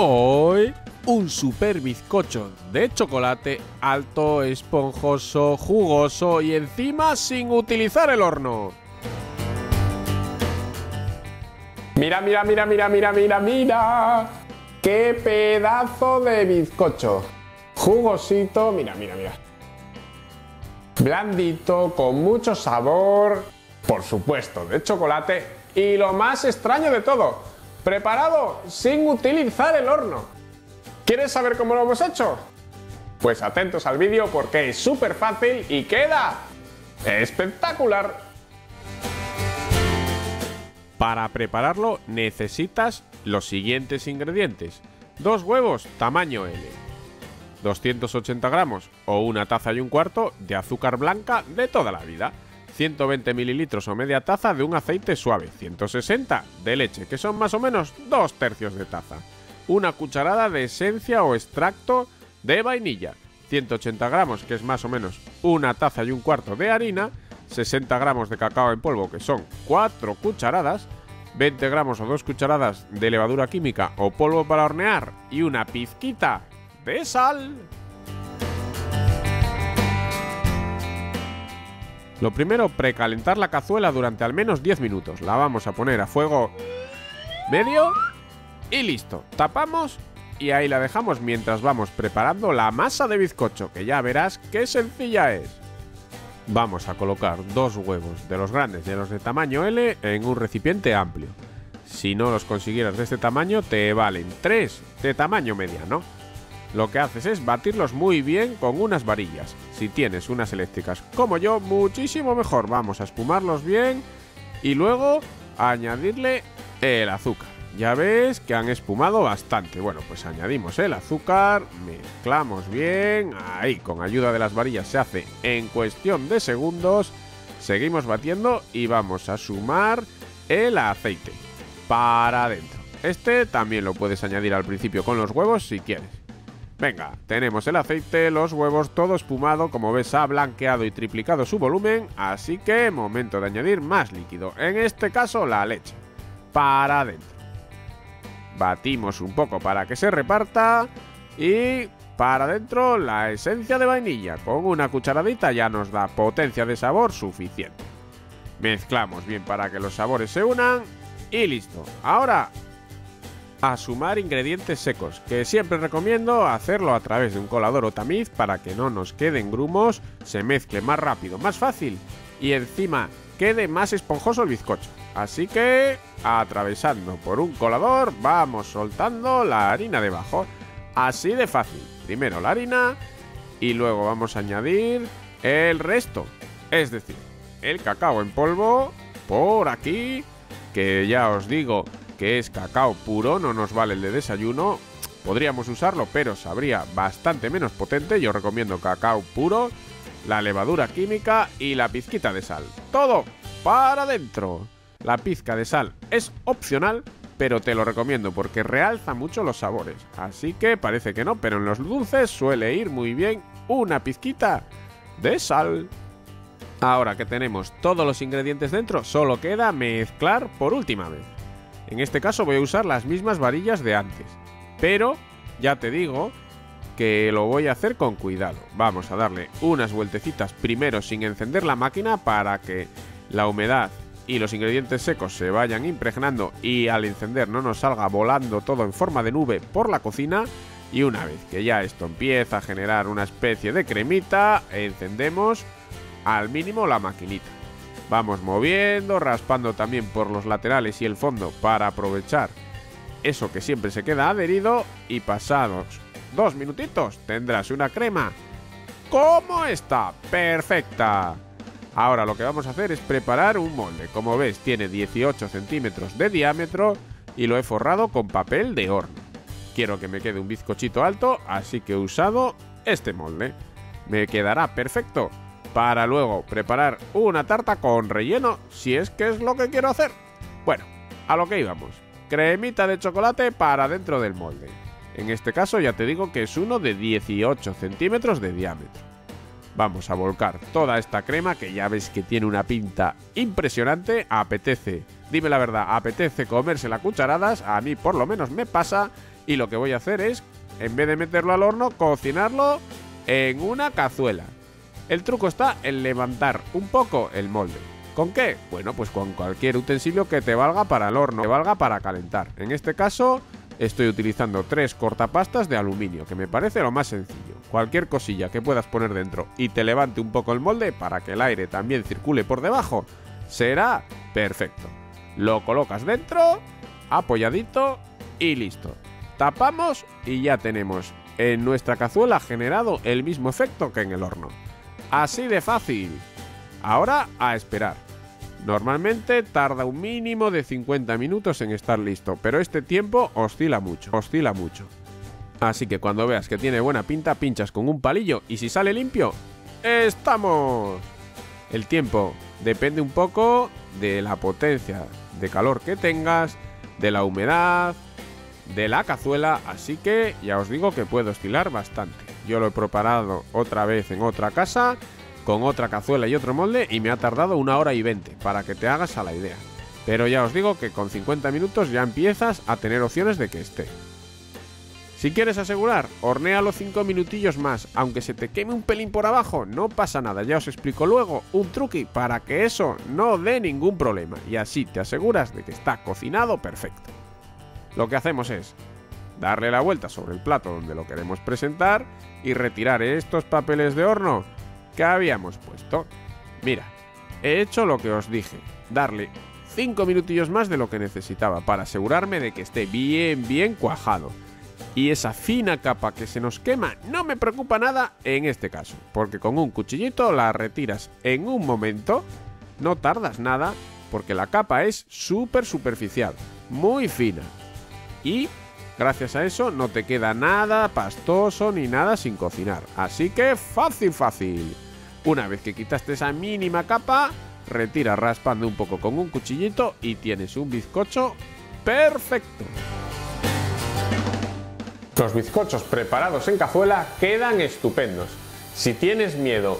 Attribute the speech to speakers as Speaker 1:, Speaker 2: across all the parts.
Speaker 1: Hoy un super bizcocho de chocolate alto, esponjoso, jugoso y encima sin utilizar el horno. Mira, mira, mira, mira, mira, mira, mira. ¡Qué pedazo de bizcocho! Jugosito, mira, mira, mira. Blandito, con mucho sabor, por supuesto, de chocolate y lo más extraño de todo, preparado sin utilizar el horno. ¿Quieres saber cómo lo hemos hecho? Pues atentos al vídeo porque es súper fácil y queda espectacular. Para prepararlo necesitas los siguientes ingredientes. Dos huevos tamaño L, 280 gramos o una taza y un cuarto de azúcar blanca de toda la vida, 120 mililitros o media taza de un aceite suave, 160 de leche, que son más o menos dos tercios de taza, una cucharada de esencia o extracto de vainilla, 180 gramos, que es más o menos una taza y un cuarto de harina, 60 gramos de cacao en polvo, que son 4 cucharadas, 20 gramos o 2 cucharadas de levadura química o polvo para hornear y una pizquita de sal. Lo primero, precalentar la cazuela durante al menos 10 minutos. La vamos a poner a fuego medio y listo. Tapamos y ahí la dejamos mientras vamos preparando la masa de bizcocho, que ya verás qué sencilla es. Vamos a colocar dos huevos de los grandes de los de tamaño L en un recipiente amplio. Si no los consiguieras de este tamaño, te valen tres de tamaño mediano. Lo que haces es batirlos muy bien con unas varillas. Si tienes unas eléctricas como yo, muchísimo mejor. Vamos a espumarlos bien y luego añadirle el azúcar. Ya ves que han espumado bastante. Bueno, pues añadimos el azúcar, mezclamos bien. Ahí, con ayuda de las varillas se hace en cuestión de segundos. Seguimos batiendo y vamos a sumar el aceite para adentro. Este también lo puedes añadir al principio con los huevos si quieres. Venga, tenemos el aceite, los huevos, todo espumado, como ves ha blanqueado y triplicado su volumen, así que momento de añadir más líquido, en este caso la leche, para adentro. Batimos un poco para que se reparta y para adentro la esencia de vainilla, con una cucharadita ya nos da potencia de sabor suficiente. Mezclamos bien para que los sabores se unan y listo. Ahora a sumar ingredientes secos, que siempre recomiendo hacerlo a través de un colador o tamiz para que no nos queden grumos, se mezcle más rápido, más fácil y encima quede más esponjoso el bizcocho. Así que, atravesando por un colador, vamos soltando la harina debajo. Así de fácil. Primero la harina y luego vamos a añadir el resto. Es decir, el cacao en polvo por aquí, que ya os digo que es cacao puro, no nos vale el de desayuno. Podríamos usarlo, pero sabría bastante menos potente. Yo recomiendo cacao puro, la levadura química y la pizquita de sal. Todo para adentro. La pizca de sal es opcional, pero te lo recomiendo porque realza mucho los sabores. Así que parece que no, pero en los dulces suele ir muy bien una pizquita de sal. Ahora que tenemos todos los ingredientes dentro, solo queda mezclar por última vez. En este caso voy a usar las mismas varillas de antes. Pero, ya te digo, que lo voy a hacer con cuidado. Vamos a darle unas vueltecitas primero sin encender la máquina para que la humedad y los ingredientes secos se vayan impregnando y al encender no nos salga volando todo en forma de nube por la cocina. Y una vez que ya esto empieza a generar una especie de cremita, encendemos al mínimo la maquinita. Vamos moviendo, raspando también por los laterales y el fondo para aprovechar eso que siempre se queda adherido y pasados dos minutitos tendrás una crema como esta, perfecta. Ahora lo que vamos a hacer es preparar un molde. Como ves tiene 18 centímetros de diámetro y lo he forrado con papel de horno. Quiero que me quede un bizcochito alto, así que he usado este molde. Me quedará perfecto para luego preparar una tarta con relleno si es que es lo que quiero hacer. Bueno, a lo que íbamos. Cremita de chocolate para dentro del molde. En este caso ya te digo que es uno de 18 centímetros de diámetro. Vamos a volcar toda esta crema que ya ves que tiene una pinta impresionante. Apetece, dime la verdad, apetece comerse las cucharadas. A mí por lo menos me pasa. y lo que voy a hacer es, en vez de meterlo al horno, cocinarlo en una cazuela. El truco está en levantar un poco el molde. ¿Con qué? Bueno, pues con cualquier utensilio que te valga para el horno, que valga para calentar. En este caso, estoy utilizando tres cortapastas de aluminio, que me parece lo más sencillo. Cualquier cosilla que puedas poner dentro y te levante un poco el molde para que el aire también circule por debajo, será perfecto. Lo colocas dentro, apoyadito y listo. Tapamos y ya tenemos en nuestra cazuela generado el mismo efecto que en el horno. Así de fácil. Ahora a esperar. Normalmente tarda un mínimo de 50 minutos en estar listo, pero este tiempo oscila mucho, oscila mucho. Así que cuando veas que tiene buena pinta, pinchas con un palillo y si sale limpio, ¡estamos! El tiempo depende un poco de la potencia de calor que tengas, de la humedad, de la cazuela, así que ya os digo que puede oscilar bastante. Yo lo he preparado otra vez en otra casa con otra cazuela y otro molde y me ha tardado una hora y 20 para que te hagas a la idea. Pero ya os digo que con 50 minutos ya empiezas a tener opciones de que esté. Si quieres asegurar, hornéalo 5 minutillos más, aunque se te queme un pelín por abajo, no pasa nada, ya os explico luego un truqui para que eso no dé ningún problema y así te aseguras de que está cocinado perfecto. Lo que hacemos es darle la vuelta sobre el plato donde lo queremos presentar y retirar estos papeles de horno que habíamos puesto. Mira, he hecho lo que os dije, darle 5 minutillos más de lo que necesitaba para asegurarme de que esté bien, bien cuajado. Y esa fina capa que se nos quema no me preocupa nada en este caso, porque con un cuchillito la retiras en un momento, no tardas nada, porque la capa es súper superficial, muy fina. Y gracias a eso no te queda nada pastoso ni nada sin cocinar. Así que fácil, fácil. Una vez que quitaste esa mínima capa, retira raspando un poco con un cuchillito y tienes un bizcocho perfecto. Los bizcochos preparados en cazuela quedan estupendos. Si tienes miedo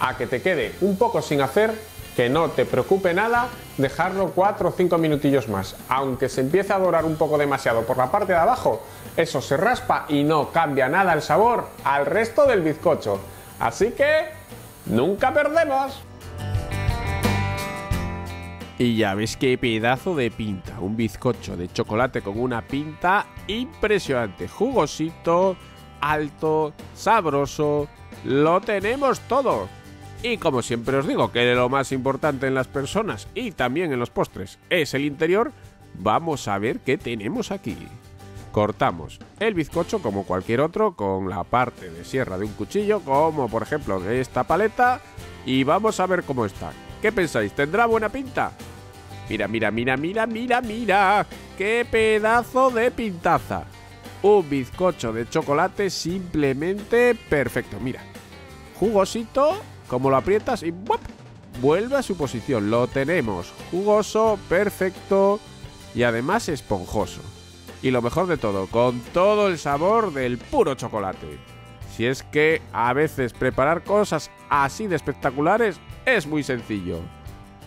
Speaker 1: a que te quede un poco sin hacer, que no te preocupe nada dejarlo 4 o 5 minutillos más. Aunque se empiece a dorar un poco demasiado por la parte de abajo, eso se raspa y no cambia nada el sabor al resto del bizcocho. Así que ¡Nunca perdemos! Y ya ves qué pedazo de pinta, un bizcocho de chocolate con una pinta impresionante, jugosito, alto, sabroso, lo tenemos todo. Y como siempre os digo que lo más importante en las personas y también en los postres es el interior, vamos a ver qué tenemos aquí. Cortamos el bizcocho como cualquier otro con la parte de sierra de un cuchillo, como por ejemplo de esta paleta, y vamos a ver cómo está. ¿Qué pensáis? ¿Tendrá buena pinta? Mira, mira, mira, mira, mira, mira. ¡Qué pedazo de pintaza! Un bizcocho de chocolate simplemente perfecto. Mira, jugosito, como lo aprietas y vuelve a su posición. Lo tenemos jugoso, perfecto y además esponjoso y lo mejor de todo, con todo el sabor del puro chocolate. Si es que a veces preparar cosas así de espectaculares es muy sencillo.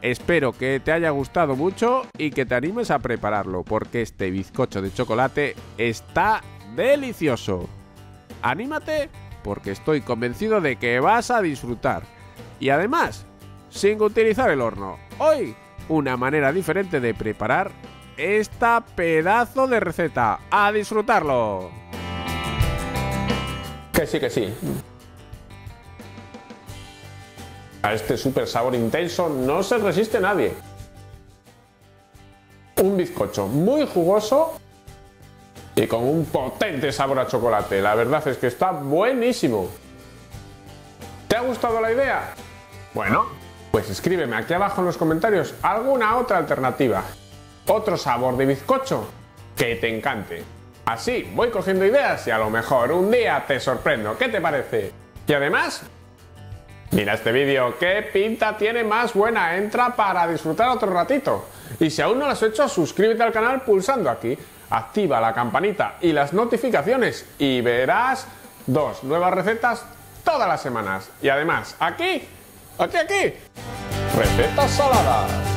Speaker 1: Espero que te haya gustado mucho y que te animes a prepararlo, porque este bizcocho de chocolate está delicioso. Anímate porque estoy convencido de que vas a disfrutar. Y además, sin utilizar el horno. Hoy, una manera diferente de preparar esta pedazo de receta. ¡A disfrutarlo! Que sí, que sí. A este super sabor intenso no se resiste nadie. Un bizcocho muy jugoso y con un potente sabor a chocolate. La verdad es que está buenísimo. ¿Te ha gustado la idea? Bueno, pues escríbeme aquí abajo en los comentarios alguna otra alternativa otro sabor de bizcocho que te encante. Así voy cogiendo ideas y a lo mejor un día te sorprendo. ¿Qué te parece? Y además, mira este vídeo, ¿qué pinta tiene más buena? Entra para disfrutar otro ratito. Y si aún no lo has hecho, suscríbete al canal pulsando aquí. Activa la campanita y las notificaciones y verás dos nuevas recetas todas las semanas. Y además, aquí, aquí, aquí, recetas saladas.